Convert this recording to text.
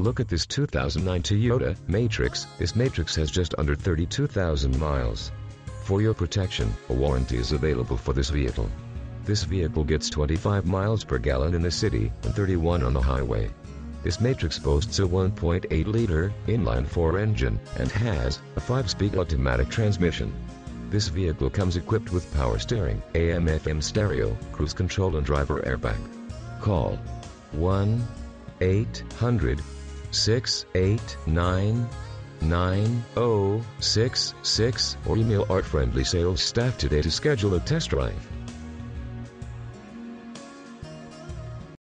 Look at this 2009 Toyota Matrix. This Matrix has just under 32,000 miles. For your protection, a warranty is available for this vehicle. This vehicle gets 25 miles per gallon in the city and 31 on the highway. This Matrix boasts a 1.8-liter inline-four engine and has a 5-speed automatic transmission. This vehicle comes equipped with power steering, AM-FM stereo, cruise control and driver airbag. Call 1-800-689-9066 or email our friendly sales staff today to schedule a test drive.